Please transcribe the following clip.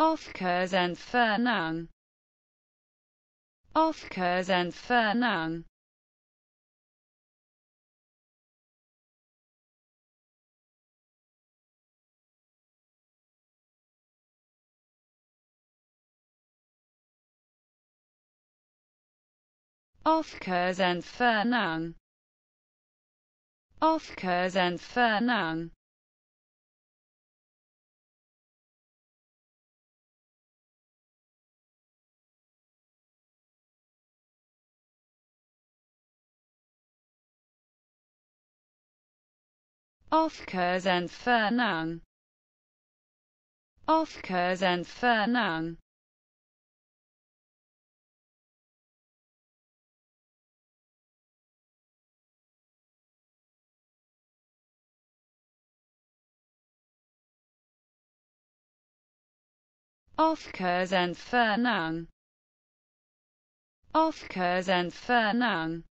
Off Kurzentfernung. Off Kurzentfernung. Off Kurzentfernung. Off Kurzentfernung. Aufkurs Entfernung Aufkurs Entfernung Aufkurs Entfernung and Entfernung